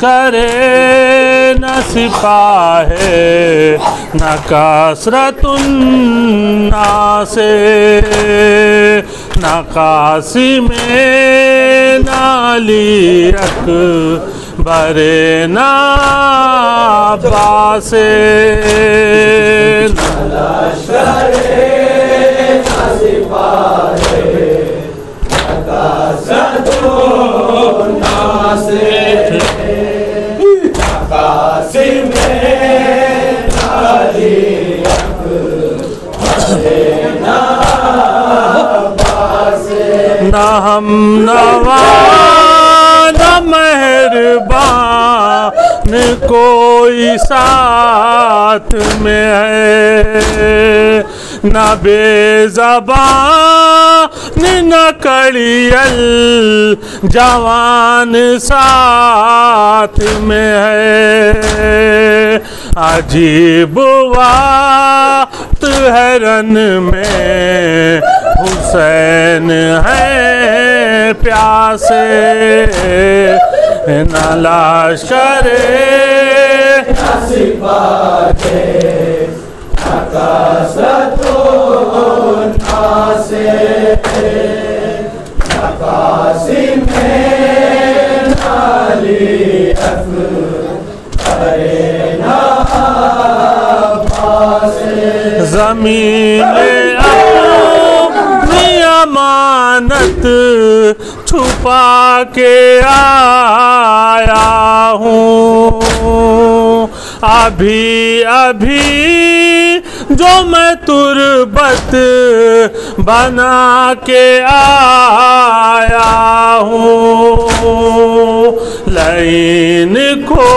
کرے، نہ سپاہے، نہ کثرت النا سے نہ قاسم نالی رکھ، برے نا پاسے سے نہ ہم نوا نہ مہربان کوئی ساتھ میں ہے نہ بے زبان نہ کڑیل جوان ساتھ میں ہے عجیب وقت ہے رن میں حسین ہے پیاسے نہ لشکر زمین اپنی امانت چھپا کے آیا ہوں۔ ابھی ابھی جو میں تربت بنا کے آیا ہوں۔ لین کو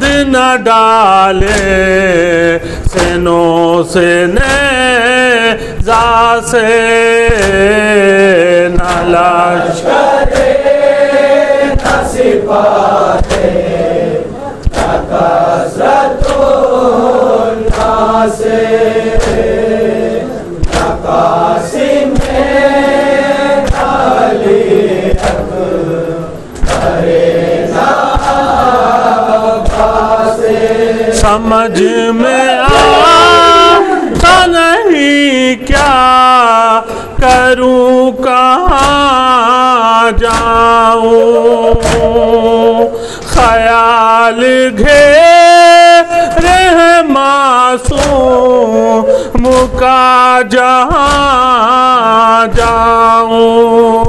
دن ڈالے، سینوں سے نیزا سے نہ لشکر سمجھ میں آتا نہیں کیا کروں کہاں جاؤں؟ خیال گھیرے ہیں معصوم کا جہاں جاؤں۔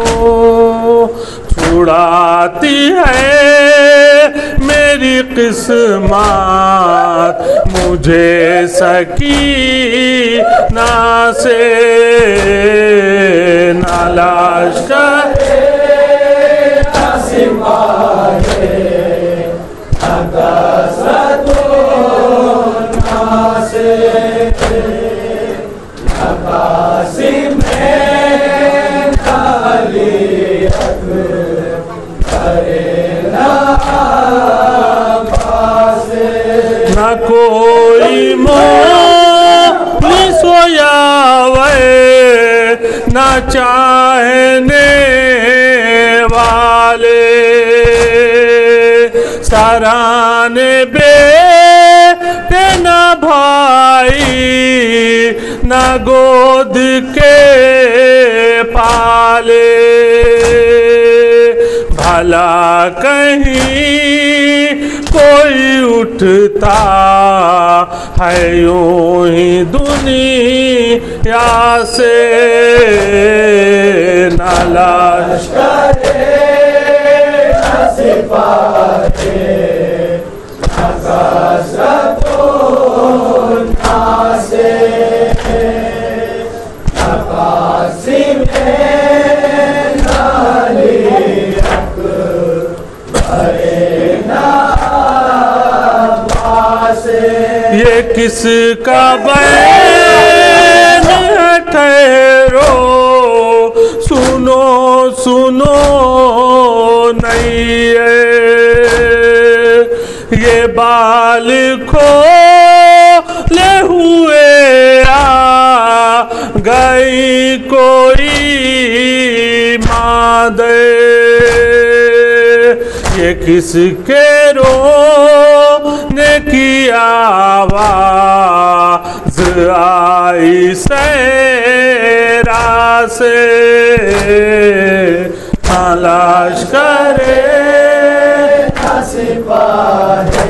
چھڑاتی ہے میری قسمت مجھے سکینہ سے نہ لشکر نہ چاہنے والے۔ سرانے بے نہ بھائی نہ گود کے پالے۔ بھلا کہیں کوئی اٹھتا ہے یوں ہی دنیا سے نہ لشکر یہ کس کا بین ٹھہرو سنو سنو نہیں ہے یہ بال کھولے ہوئے آ گئی کوئی مادے یہ کس کے رو رونے کی آواز آئی سیرا سے تلاش کرے سپاہی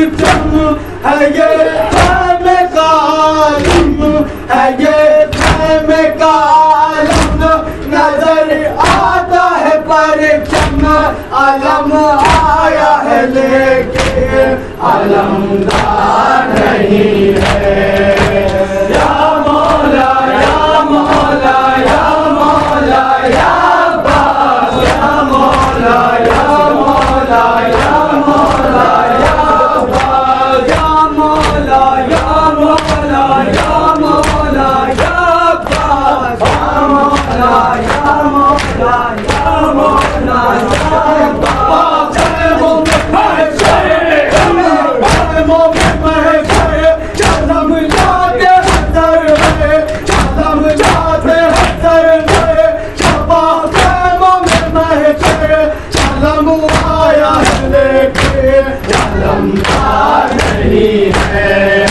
پرچم ہے یہ خیم کا ہے یہ میں کالم نظر آتا ہے پرچم علم آیا ہے لیکن علمدار نہیں ہے۔ چلمتا نہیں ہے۔